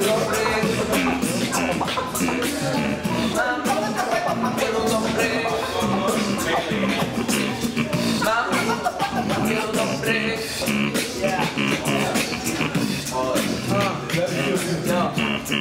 Yeah. Uh, so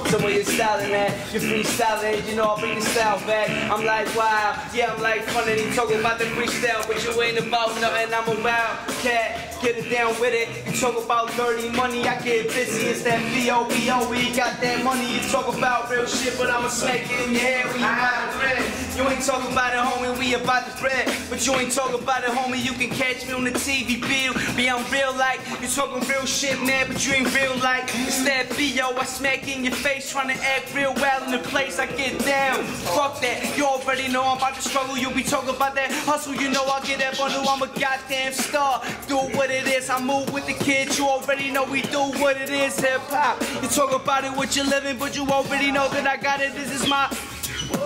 when you're styling that, you're freestyling, you know I bring the style back. I'm like, wow, yeah, I'm like funny, you talking about the freestyle, but you ain't about nothing, I'm a wild cat, get it down with it. You talk about dirty money, I get busy, it's that B-O-B-O, we got that money. You talk about real shit, but I'ma smack it in your head when you about the. You ain't talking about it, homie, we about the bread. But you ain't talking about it, homie, you can catch me on the TV bill. Me, I'm real like, you talking real shit, man, but you ain't real like. It's that B.O. I smack in your face, trying to act real well in the place I get down. Fuck that, you already know I'm about to struggle. You be talking about that hustle, you know I get that bundle. I'm a goddamn star. Do what it is, I move with the kids. You already know we do what it is, hip hop. You talk about it with your living, but you already know that I got it. This is my.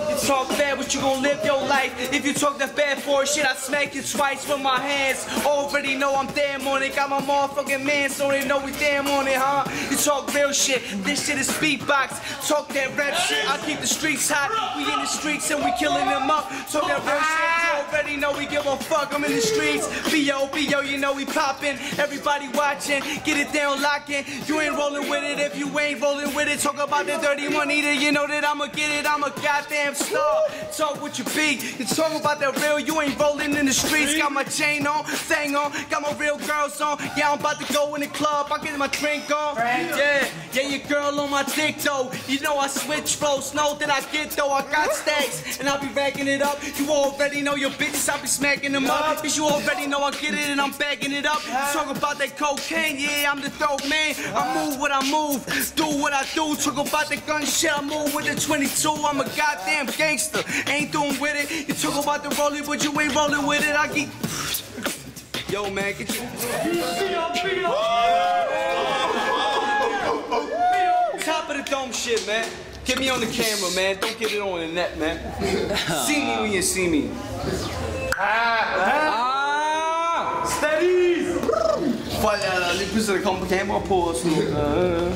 You talk bad, but you gon' live your life. If you talk that bad for shit, I smack you twice with my hands. Already know I'm damn on it. Got my motherfucking man, so they know we damn on it, huh? You talk real shit, this shit is beatbox. Talk that rap shit, I keep the streets hot. We in the streets and we killing them up. Talk that real shit, already know we give a fuck. I'm in the streets. B.O. B.O. You know we poppin'. Everybody watching, get it down, locking. You ain't rolling with it if you ain't rolling with it. Talk about the dirty money, then you know that I'ma get it. I'm a goddamn star. Talk what you be. You talk about that real, you ain't rolling in the streets. Got my chain on, thing on, got my real girls on. Yeah, I'm about to go in the club. I get my drink on. Yeah, yeah, your girl on my though. You know I switch flows, know that I get though. I got stacks and I'll be racking it up. You already know your bitches, I'll be smacking them up. Cause you already know I get it and I'm bagging it up. Talk about that cocaine, yeah, I'm the dope man. I move what I move, do what I do. Talk about the gun shit, I move with the 22. I'm a goddamn gangster, ain't doing with it. You talk about the rolling, but you ain't rolling with it. I get. Yo, man, get you. Dome shit, man. Get me on the camera, man. Don't get it on the net, man. see me when you see me. Ah! ah, Steady! Folk er lige pludselig kommet på kamera på og sådan noget.